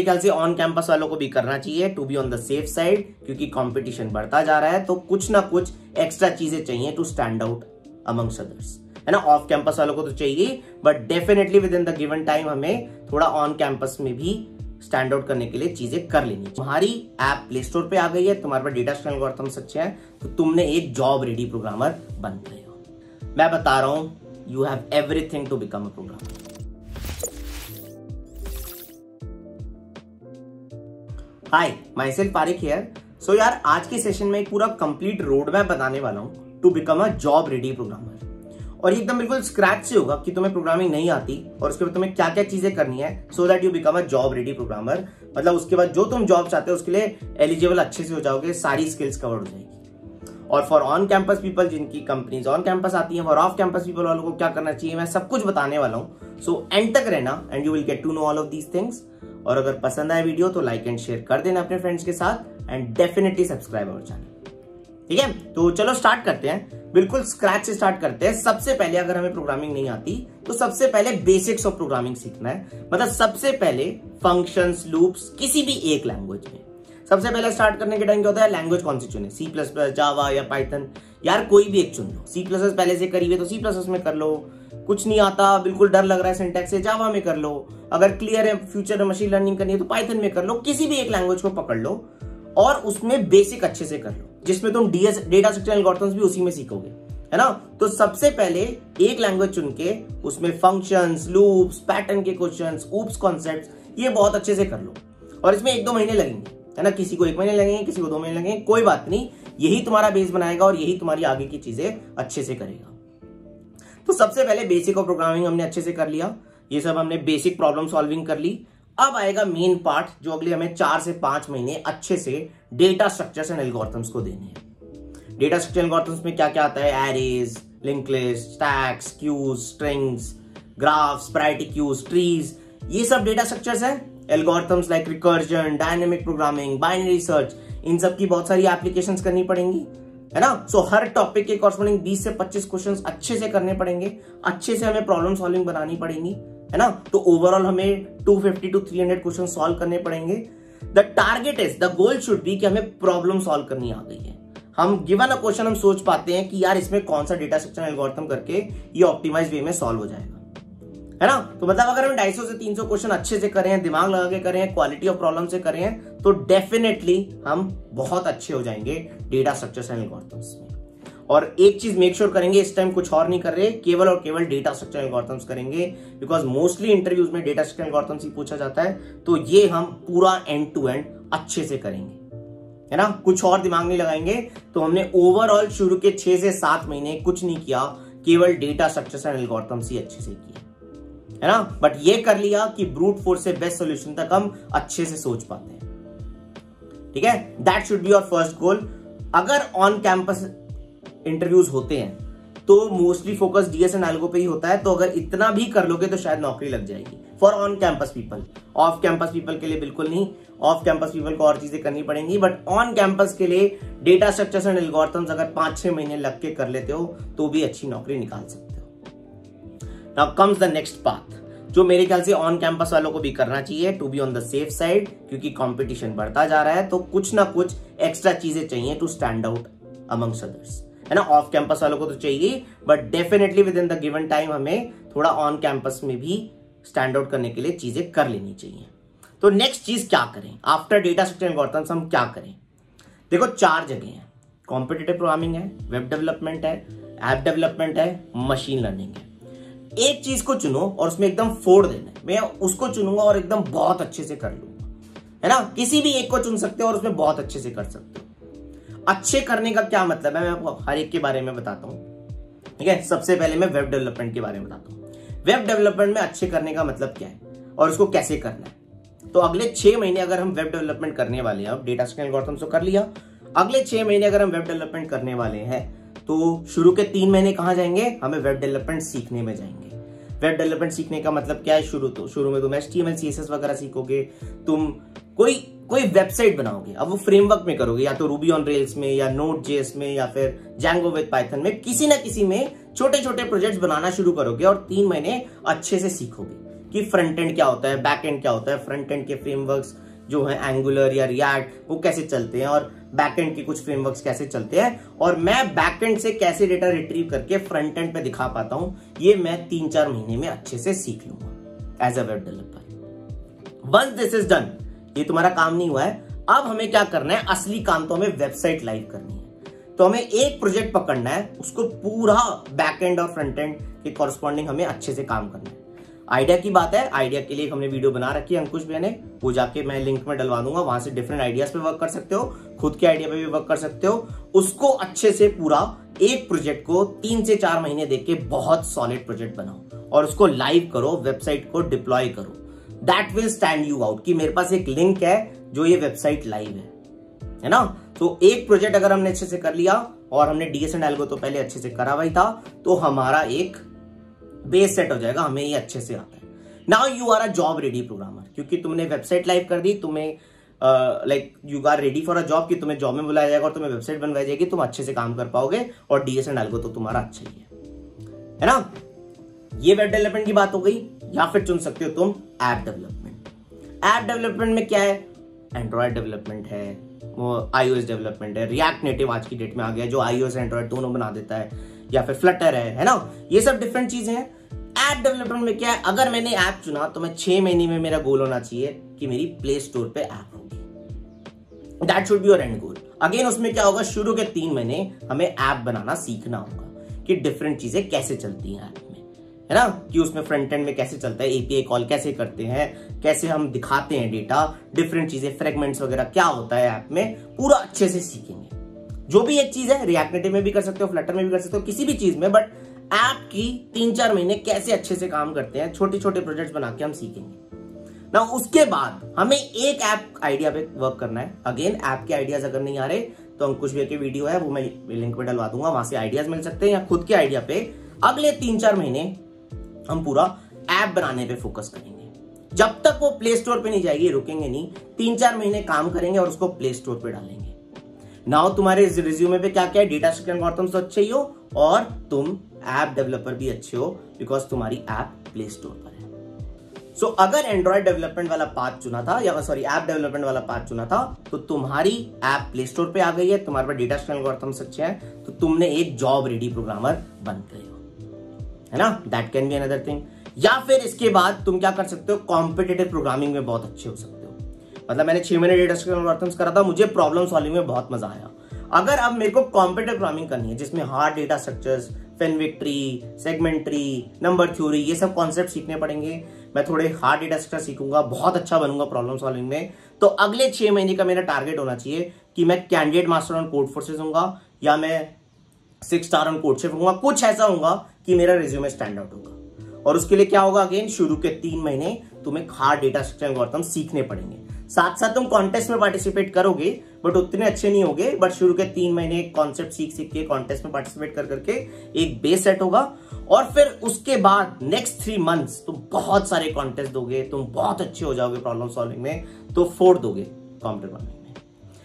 ख्याल से on campus वालों को भी करना चाहिए to be on the safe side क्योंकि कंपटीशन बढ़ता जा रहा है तो कुछ ना कुछ एक्स्ट्रा चीज़ें चाहिए to stand out amongst others है ना? ऑफ़ कैंपस वालों को तो चाहिए but definitely within the given time हमें थोड़ा ऑन कैंपस में भी स्टैंड आउट करने के लिए चीज़ें कर लेनी तुम्हारी ऐप प्ले स्टोर पे आ गई है, तुम्हारे पास डेटा स्ट्रक्चर अच्छे हैं तो तुमने एक जॉब रेडी प्रोग्रामर बन गए हो। मैं बता रहा हूँ you have everything to become a programmer hi myself Pareek here so यार, आज के सेशन में एक पूरा कंप्लीट रोड मैप बताने वाला हूँ to become a job ready programmer और एकदम बिल्कुल स्क्रैच से होगा कि तुम्हें प्रोग्रामिंग नहीं आती और उसके बाद तुम्हें क्या क्या चीज़ें करनी है so that you become a job ready programmer मतलब उसके बाद जो तुम जॉब चाहते हो, उसके लिए एलिजिबल अच्छे से हो जाओगे, सारी स्किल्स कवर हो जाएगी. और फॉर ऑन कैंपस पीपल जिनकी कंपनीज़ ऑन कैंपस आती हैं फॉर ऑफ़ कैंपस पीपल वालों को क्या करना चाहिए, मैं सब कुछ बताने वाला हूँ. सो एंड तक रहना and you will get to know all of these things और अगर पसंद आए वीडियो तो लाइक एंड शेयर कर देना अपने फ्रेंड्स के साथ and definitely subscribe our channel ठीक है? तो चलो स्टार्ट करते हैं। बिल्कुल स्क्रैच से स्टार्ट करते हैं। सबसे पहले अगर हमें प्रोग्रामिंग नहीं आती तो सबसे पहले बेसिक्स ऑफ़ प्रोग्रामिंग सीखना है। मतलब सबसे पहले फ़ंक्शंस लूप्स किसी भी एक लैंग्वेज में। सबसे पहले स्टार्ट करने के टाइम क्या होता है? लैंग्वेज कौन सी चुने? सी प्लस प्लस जावा या पाइथन यार कोई भी एक चुन लो। सी प्लस पहले से करी हुई तो सी प्लस में कर लो। कुछ नहीं आता, बिल्कुल डर लग रहा है सिंटेक्स से जावा में कर लो। अगर क्लियर है फ्यूचर में मशीन लर्निंग करनी है तो पाइथन में कर लो, किसी भी एक लैंग्वेज को पकड़ लो और उसमें बेसिक अच्छे से कर लो, जिसमें तुम डीएस डेटा स्ट्रक्चर भी उसी में सीखोगे, है ना? तो सबसे पहले एक लैंग्वेज चुन के, उसमें फ़ंक्शंस लूप्स पैटर्न के क्वेश्चंस ऊप्स कॉन्सेप्ट्स ये बहुत अच्छे से कर लो। और इसमें एक दो महीने लगेंगे, है ना? किसी को एक महीने लगेंगे, किसी को दो महीने लगेंगे, कोई बात नहीं, यही तुम्हारा बेस बनाएगा और यही तुम्हारी आगे की चीज़ें अच्छे से करेगा। तो सबसे पहले बेसिक ऑफ़ प्रोग्रामिंग हमने अच्छे से कर लिया। ये सब हमने बेसिक प्रॉब्लम सॉल्विंग कर ली। अब आएगा मेन पार्ट जो अगले हमें चार से पाँच महीने अच्छे से डेटा स्ट्रक्चर्स एंड एल्गोरिथम्स को देने हैं। डेटा स्ट्रक्चर एल्गोरिथम्स में क्या क्या आता है? Arrays linked list stacks queues strings graphs priority queues trees ये सब डेटा स्ट्रक्चर्स है। Algorithms like recursion dynamic programming binary search इन सब की बहुत सारी एप्लीकेशंस करनी पड़ेंगी। है ना? सो so, हर टॉपिक के कॉरस्पॉन्डिंग 20 से 25 क्वेश्चंस अच्छे से करने पड़ेंगे। अच्छे से हमें प्रॉब्लम सॉल्विंग बनानी पड़ेगी है ना? तो ओवरऑल हमें 250 टू 300 क्वेश्चन सॉल्व करने पड़ेंगे। The target is the goal should be कि हमें प्रॉब्लम सॉल्व करनी आ गई है। हम गिवन अ क्वेश्चन हम सोच पाते हैं कि यार इसमें कौन सा डेटा स्ट्रक्चर एल्गोरिथम करके ये ऑप्टिमाइज वे में सॉल्व हो जाएगा। है ना? तो मतलब अगर हम 250 से 300 क्वेश्चन अच्छे से करें दिमाग लगा के करें क्वालिटी ऑफ़ प्रॉब्लम से करें तो डेफिनेटली हम बहुत अच्छे हो जाएँगे। डेटा स्ट्रक्चर एंड एल्गोरिथम्स में। और एक चीज़ मेक श्योर करेंगे, इस टाइम कुछ और नहीं कर रहे, केवल और केवल डेटा स्ट्रक्चर एल्गोरिथम्स करेंगे बिकॉज़ मोस्टली इंटरव्यूज़ में डेटा स्ट्रक्चर एल्गोरिथम्स ही पूछा जाता है तो ये हम पूरा एंड टू एंड अच्छे से करेंगे। है ना? कुछ और दिमाग नहीं लगाएँगे तो हमने ओवरऑल शुरू के छह से सात महीने कुछ नहीं किया, केवल डेटा स्ट्रक्चर एंड एल्गोरिथम्स ही अच्छे से किए। है ना? बट ये कर लिया कि ब्रूट फोर्स से बेस्ट सोल्यूशन तक हम अच्छे से सोच पाते हैं। ठीक है? That should be your first goal अगर ऑन कैंपस इंटरव्यूज़ होते हैं तो mostly focus DS and algo पे ही होता है तो अगर इतना भी कर लोगे तो शायद नौकरी लग जाएगी। For on campus people off campus people के लिए बिल्कुल नहीं। ऑफ़ कैंपस पीपल को और चीज़ें करनी पड़ेंगी बट ऑन कैंपस के लिए डेटा स्ट्रक्चर्स एंड एल्गोरिथम्स अगर पाँच छह महीने लग के कर लेते हो तो भी अच्छी नौकरी निकाल सकते हो। Now comes the next path जो मेरे ख्याल से ऑन कैंपस वालों को भी करना चाहिए to be on the safe side क्योंकि कंपटीशन बढ़ता जा रहा है तो कुछ ना कुछ एक्स्ट्रा चीज़ें चाहिए to stand out amongst others है ना? ऑफ़ कैंपस वालों को तो चाहिए but definitely within the given time हमें थोड़ा ऑन कैंपस में भी स्टैंड आउट करने के लिए चीज़ें कर लेनी चाहिए. तो नेक्स्ट चीज़ क्या करें? आफ्टर डेटा स्ट्रक्चर हम क्या करें? देखो, चार जगह हैं. कॉम्पिटेटिव प्रोग्रामिंग है वेब डेवलपमेंट है ऐप डेवलपमेंट है मशीन लर्निंग है. एक चीज़ को चुनो और उसमें एकदम फोड़ देना मैं उसको चुनूँगा और एकदम बहुत अच्छे से कर लूँगा। है ना? किसी भी एक को चुन सकते हो और उसमें बहुत अच्छे से कर सकते हो। अच्छे करने का क्या मतलब है? मैं आपको हर एक के बारे में बताता हूँ। ठीक है? सबसे पहले मैं वेब डेवलपमेंट के बारे में बताता हूँ। वेब डेवलपमेंट में अच्छे करने का मतलब क्या है? और उसको कैसे करना है? तो अगले छह महीने अगर हम वेब डेवलपमेंट करने वाले हैं, अब डेटा स्ट्रक्चर तो कर लिया। अगले छह महीने अगर हम वेब डेवलपमेंट करने वाले हैं तो शुरू के तीन महीने कहा जाएँगे? हमें वेब डेवलपमेंट सीखने में जाएँगे। वेब डेवलपमेंट सीखने का मतलब क्या है? शुरू तो शुरू में तुम एस टी एम वगैरह सीखोगे, तुम कोई कोई वेबसाइट बनाओगे। अब वो फ्रेमवर्क में करोगे, या तो रूबी ऑन रेल्स में, या नोट जेस में, या फिर जैंगो विद पाइथन में, किसी ना किसी में छोटे छोटे प्रोजेक्ट्स बनाना शुरू करोगे और तीन महीने अच्छे से सीखोगे कि फ्रंट एंड क्या होता है बैक एंड क्या होता है फ्रंट एंड के फ्रेमवर्क्स जो है एंगुलर या रिएक्ट वो कैसे चलते हैं और बैक एंड के कुछ फ्रेमवर्क्स कैसे चलते हैं और मैं बैक एंड से कैसे डेटा रिट्रीव करके फ्रंट एंड पे दिखा पाता हूँ, ये मैं तीन चार महीने में अच्छे से सीख लूँगा as a web developer once this is done ये तुम्हारा काम नहीं हुआ है, अब हमें क्या करना है? असली काम तो हमें वेबसाइट लाइव करनी है। तो हमें एक प्रोजेक्ट पकड़ना है, उसको पूरा बैक एंड और फ्रंट एंड के कॉरस्पॉन्डिंग हमें अच्छे से काम करना है। आइडिया की बात है, आइडिया के लिए हमने वीडियो बना रखी है अंकुश भैया ने। वो जाके मैं लिंक में डलवा दूँगा, वहाँ से डिफरेंट आइडियाज़ पे वर्क कर सकते हो, खुद के आइडिया पे भी वर्क कर सकते हो। उसको अच्छे से पूरा एक प्रोजेक्ट को तीन से चार महीने देख के बहुत सॉलिड प्रोजेक्ट बनाओ और उसको लाइव करो वेबसाइट को डिप्लॉय करो। That will stand you out कि मेरे पास एक लिंक है जो ये वेबसाइट लाइव है। है ना? तो एक प्रोजेक्ट अगर हमने अच्छे से कर लिया और हमने डीएसएन एल्गो तो पहले अच्छे से करा हुआ था तो हमारा एक बेस सेट हो जाएगा, हमें ये अच्छे से आता है। Now you are a job ready programmer क्योंकि तुमने वेबसाइट लाइव कर दी, तुम्हें like you are ready for a job कि तुम्हें जॉब में बुलाया जाएगा और तुम्हें वेबसाइट बनवाई जाएगी, तुम अच्छे से काम कर पाओगे और डीएसएन एल्गो तो तुम्हारा अच्छा ही है। है ना? ये वेब डेवलपमेंट की बात हो गई, या फिर चुन सकते हो तुम ऐप डेवलपमेंट ऐप डेवलपमेंट में क्या है? एंड्रॉयड डेवलपमेंट है, वो आईओएस डेवलपमेंट है रिएक्ट नेटिव आज की डेट में आ गया, जो आईओएस एंड्रॉयड दोनों बना देता है। या फिर फ्लटर है है ना? ये सब डिफरेंट चीज़ें हैं। ऐप डेवलपमेंट में क्या है? अगर मैंने ऐप चुना तो मैं छह महीने में मेरा गोल होना चाहिए कि मेरी प्ले स्टोर पे ऐप होगी। That should be your end goal again उसमें क्या होगा? शुरू के तीन महीने हमें ऐप बनाना सीखना होगा कि डिफरेंट चीज़ें कैसे चलती हैं ऐप में। है ना? कि उसमें फ्रंट एंड में कैसे चलता है? एपीआई कॉल कैसे करते हैं? कैसे हम दिखाते हैं डेटा डिफरेंट चीज़ें फ्रेगमेंट्स वगैरह क्या होता है ऐप में? पूरा अच्छे से सीखेंगे। जो भी एक चीज़ है रिएक्टिव में भी कर सकते हो फ्लटर में भी कर सकते हो, किसी भी चीज़ में बट ऐप की तीन चार महीने कैसे अच्छे से काम करते हैं छोटे छोटे प्रोजेक्ट बना के हम सीखेंगे। ना उसके बाद हमें एक ऐप आइडिया पे वर्क करना है। अगेन ऐप के आइडियाज़ अगर नहीं आ रहे तो अंकुश भैया की वीडियो है, वो मैं लिंक पे डलवा दूँगा, वहाँ से आइडियाज़ मिल सकते हैं या खुद के आइडिया पे। अगले तीन चार महीने हम पूरा ऐप बनाने पे फोकस करेंगे। जब तक वो प्ले स्टोर पे नहीं जाएगी, रुकेंगे नहीं तीन चार महीने काम करेंगे और उसको प्ले स्टोर पे डालेंगे। नाउ तुम्हारे इस रिज्यूमे पे क्या क्या है डेटा स्ट्रक्चर तो अच्छे ही हो और तुम ऐप डेवलपर भी अच्छे हो बिकॉज़ तुम्हारी ऐप प्ले स्टोर पर है। सो so, अगर एंड्रॉइड डेवलपमेंट वाला पार्ट चुना था या सॉरी ऐप डेवलपमेंट वाला पार्ट चुना था तो तुम्हारी ऐप प्ले स्टोर पे आ गई है तुम्हारे पास डेटा स्ट्रक्चर अच्छे हैं तो तुमने एक जॉब रेडी प्रोग्रामर बन गए हो। है ना? That can be another thing या फिर इसके बाद तुम क्या कर सकते हो? कॉम्पिटेटिव प्रोग्रामिंग में बहुत अच्छे हो सकते हो। मतलब मैंने छह महीने डेटा स्ट्रक्चर करा था, मुझे प्रॉब्लम सॉल्विंग में बहुत मज़ा आया। अगर अब मेरे को कॉम्पिटेटिव प्रोग्रामिंग करनी है, जिसमें hard data structures Fenwick tree segment tree number theory ये सब कॉन्सेप्ट सीखने पड़ेंगे, मैं थोड़े हार्ड डेटा स्ट्रक्चर सीखूँगा, बहुत अच्छा बनूँगा प्रॉब्लम सॉल्विंग में तो अगले छह महीने का मेरा टारगेट होना चाहिए कि मैं candidate master on Codeforces हूँ या मैं six star on CodeChef हूँ कुछ ऐसा होगा कि मेरा रिज्यूमे स्टैंड आउट होगा। और उसके लिए क्या होगा अगेन शुरू के तीन महीने तुम्हें हार्ड डेटा स्ट्रक्चर एल्गोरिथम सीखने पड़ेंगे। साथ साथ तुम कॉन्टेस्ट में पार्टिसिपेट करोगे बट उतने अच्छे नहीं होगे बट शुरू के तीन महीने कॉन्सेप्ट सीख सीख के कॉन्टेस्ट में पार्टिसिपेट कर करके एक बेस सेट होगा। और फिर उसके बाद नेक्स्ट थ्री मंथ्स तुम बहुत सारे कॉन्टेस्ट दोगे, तुम बहुत अच्छे हो जाओगे प्रॉब्लम सॉल्विंग में तो फोड़ दोगे कॉम्प्यूटर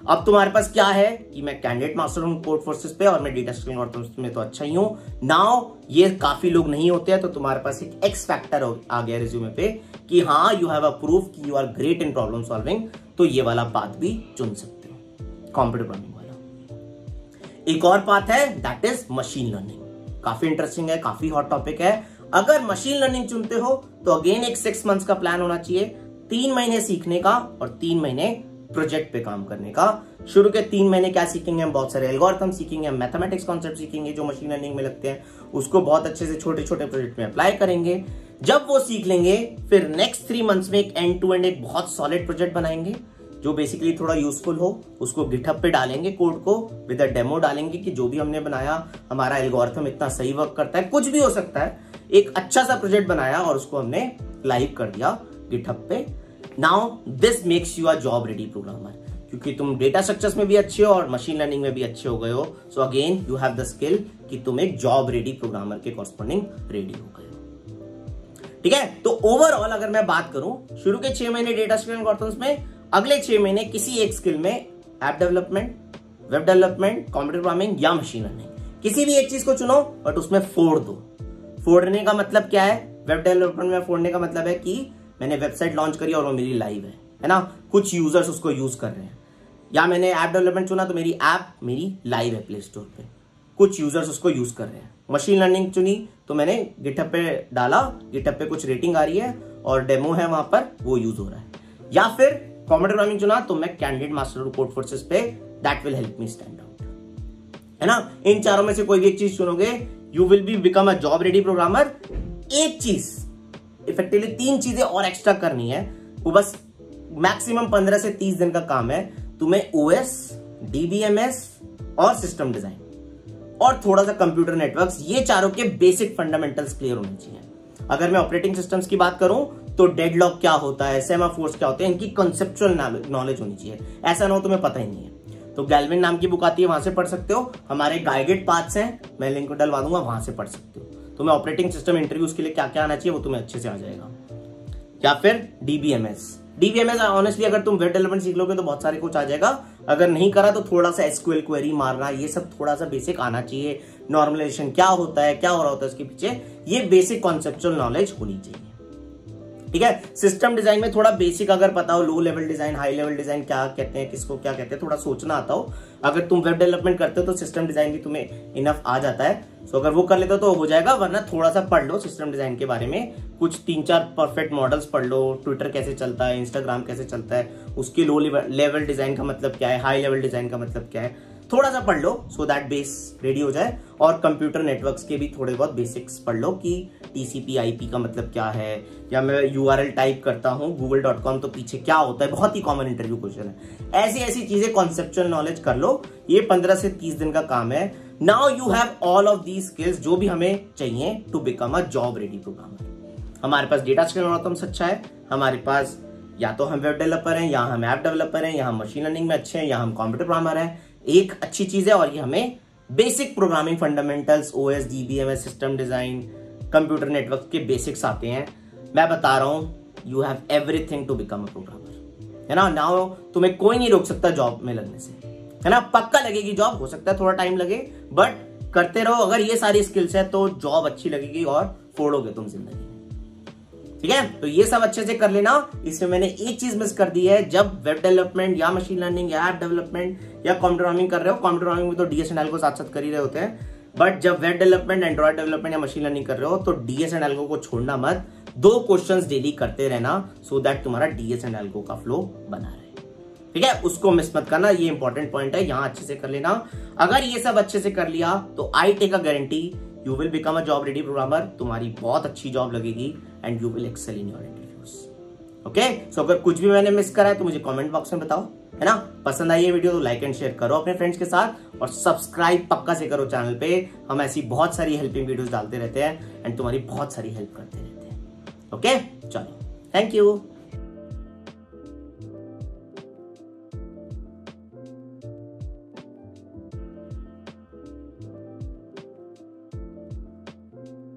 अब तुम्हारे पास क्या है कि मैं कैंडिडेट मास्टर हूँ कोड फोर्सेस पे, और मैं डेटा स्ट्रक्चर में तो अच्छा ही हूँ। नाउ ये काफ़ी लोग नहीं होते हैं तो तुम्हारे पास एक एक्स फैक्टर आ गया रिज्यूमे पे कि हाँ यू हैव अ प्रूफ कि you are great in problem solving तो ये वाला पाथ भी चुन सकते हो कॉम्प्यूटर प्रोग्रामिंग वाला। एक और पाथ है दैट इज़ मशीन लर्निंग काफ़ी इंटरेस्टिंग है, काफ़ी हॉट टॉपिक है। अगर मशीन लर्निंग चुनते हो तो अगेन एक सिक्स मंथ्स का प्लान होना चाहिए, तीन महीने सीखने का और तीन महीने प्रोजेक्ट पे काम करने का। शुरू के तीन महीने क्या सीखेंगे हम? बहुत सारे एल्गोरिथम सीखेंगे, हम मैथमेटिक्स कॉन्सेप्ट सीखेंगे जो मशीन लर्निंग में लगते हैं। उसको बहुत अच्छे से छोटे छोटे प्रोजेक्ट में अप्लाई करेंगे। जब वो सीख लेंगे, फिर नेक्स्ट थ्री मंथ्स में एक एंड टू एंड एक बहुत सॉलिड प्रोजेक्ट बनाएँगे, जो बेसिकली थोड़ा यूजफुल हो। उसको गिटअप पे डालेंगे कोड को विद अ डेमो डालेंगे कि जो भी हमने बनाया, हमारा एल्गोरिथम इतना सही वर्क करता है। कुछ भी हो सकता है। एक अच्छा सा प्रोजेक्ट बनाया और उसको हमने लाइव कर दिया गिटअप पे। Now this makes you a job ready programmer क्योंकि तुम डेटा स्ट्रक्चर्स में भी अच्छे हो और मशीन लर्निंग में भी अच्छे हो गए हो। So again you have the skill कि तुम एक जॉब रेडी प्रोग्रामर के कॉरस्पॉन्डिंग रेडी हो गए ठीक है? तो ओवरऑल अगर मैं बात करूँ, शुरू के छह महीने डेटा स्ट्रक्चर में, अगले छह महीने किसी एक स्किल में app development web development computer programming या मशीन लर्निंग किसी भी एक चीज़ को चुनो बट उसमें फोड़ दो। फोड़ने का मतलब क्या है? वेब डेवलपमेंट में फोड़ने का मतलब है कि मैंने वेबसाइट लॉन्च करी और वो मेरी लाइव है है ना? कुछ यूज़र्स उसको यूज़ कर रहे हैं। या मैंने ऐप डेवलपमेंट चुना तो मेरी ऐप मेरी लाइव है प्ले स्टोर पे। कुछ यूज़र्स उसको यूज़ कर रहे हैं। मशीन लर्निंग चुनी तो मैंने गिटअप पे डाला गिटअप पे कुछ रेटिंग आ रही है और डेमो है वहाँ पर, वो यूज़ हो रहा है। या फिर कंप्यूटर प्रोग्रामिंग चुना तो मैं कैंडिडेट मास्टर रिपोर्ट फोर्सेस पे that will help me stand out है ना? इन चारों में से कोई भी एक चीज़ चुनोगे you will be become a job ready programmer एक चीज़ इफेक्टिवली तीन चीज़ें और एक्स्ट्रा करनी है। वो बस मैक्सिमम पंद्रह से तीस दिन का काम है। तुम्हें ओएस डीबीएमएस और सिस्टम डिज़ाइन और थोड़ा सा कंप्यूटर नेटवर्क्स ये चारों के बेसिक फंडामेंटल्स क्लियर होने चाहिए। अगर मैं ऑपरेटिंग सिस्टम्स की बात करूँ तो डेडलॉक क्या होता है सेमाफोर्स क्या होते हैं, इनकी कंसेप्चुअल नॉलेज होनी चाहिए। ऐसा ना हो तुम्हें पता ही नहीं है। तो गैलविन नाम की बुक आती है, वहाँ से पढ़ सकते हो। हमारे गाइडेड पार्ट्स हैं, मैं लिंक डलवा दूँगा, वहाँ से पढ़ सकते हो। तुम्हें ऑपरेटिंग सिस्टम इंटरव्यूज़ के लिए क्या क्या आना चाहिए वो तुम्हें अच्छे से आ जाएगा। या फिर डीबीएमएस डीबीएमएस ऑनेस्टली अगर तुम वेब डेवलपमेंट सीख लोगे तो बहुत सारे कुछ आ जाएगा। अगर नहीं करा तो थोड़ा सा एसक्यूएल क्वेरी मारना, ये सब थोड़ा सा बेसिक आना चाहिए। नॉर्मलाइजेशन क्या होता है, क्या हो रहा होता है उसके पीछे, ये बेसिक कॉन्सेप्चुअल नॉलेज होनी चाहिए। ठीक है? सिस्टम डिज़ाइन में थोड़ा बेसिक अगर पता हो low level design high level design क्या कहते हैं, किसको क्या कहते हैं, थोड़ा सोचना आता हो। अगर तुम वेब डेवलपमेंट करते हो तो सिस्टम डिज़ाइन भी तुम्हें इनफ आ जाता है। सो अगर वो कर लेते हो तो हो जाएगा, वरना थोड़ा सा पढ़ लो सिस्टम डिज़ाइन के बारे में। कुछ तीन चार परफेक्ट मॉडल्स पढ़ लो ट्विटर कैसे चलता है इंस्टाग्राम कैसे चलता है, उसके लो लेवल डिज़ाइन का मतलब क्या है हाई लेवल डिज़ाइन का मतलब क्या है। थोड़ा सा पढ़ लो सो दैट बेस रेडी हो जाए। और कंप्यूटर नेटवर्क्स के भी थोड़े बहुत बेसिक्स पढ़ लो कि टीसीपी आईपी का मतलब क्या है। या मैं यूआरएल टाइप करता हूँ गूगल डॉट कॉम तो पीछे क्या होता है? बहुत ही कॉमन इंटरव्यू क्वेश्चन है। ऐसी ऐसी चीज़ें कॉन्सेप्चुअल नॉलेज कर लो। ये पंद्रह से तीस दिन का काम है। Now you have all of the skills जो भी हमें चाहिए to become a job ready programmer हमारे पास डेटा स्किल अच्छा है। हमारे पास या तो हम वेब डेवलपर हैं, या हम ऐप डेवलपर हैं, या हम मशीन लर्निंग में अच्छे हैं, या हम कंप्यूटर प्रोग्रामर हैं। एक अच्छी चीज़ है और ये हमें basic programming fundamentals O S D B M S system design computer network के बेसिक्स आते हैं। मैं बता रहा हूँ you have everything to become a programmer है ना? नाउ तुम्हें कोई नहीं रोक सकता जॉब में लगने से। है ना? पक्का लगेगी जॉब हो सकता है थोड़ा टाइम लगे बट करते रहो। अगर ये सारी स्किल्स है तो जॉब अच्छी लगेगी और फोड़ोगे तुम ज़िंदगी। ठीक है? तो ये सब अच्छे से कर लेना। इसमें मैंने एक चीज़ मिस कर दी है, जब वेब डेवलपमेंट या मशीन लर्निंग या ऐप डेवलपमेंट या कंप्यूटर कर रहे हो कंप्यूटर में तो डीएसएनएल को साथ साथ कर ही रहे होते हैं। बट जब वेब डेवलपमेंट एंड्रॉइड डेवलपमेंट या मशीन लर्निंग कर रहे हो तो डीएसएनएल को छोड़ना मत। दो क्वेश्चंस डेली करते रहना सो so दैट तुम्हारा डीएसएनएल का फ्लो बना रहे। ठीक है? उसको मिस मत करना, ये इंपॉर्टेंट पॉइंट है, यहाँ अच्छे से कर लेना। अगर ये सब अच्छे से कर लिया तो I take a guarantee you will become a job ready programmer तुम्हारी बहुत अच्छी जॉब लगेगी। And you will excel in your interviews okay so अगर कुछ भी मैंने मिस करा है तो मुझे कमेंट बॉक्स में बताओ, है ना? पसंद आई ये वीडियो तो लाइक एंड शेयर करो अपने फ्रेंड्स के साथ और सब्सक्राइब पक्का से करो चैनल पे। हम ऐसी बहुत सारी हेल्पिंग वीडियोस डालते रहते हैं एंड तुम्हारी बहुत सारी हेल्प करते रहते हैं। ओके चलो. Thank you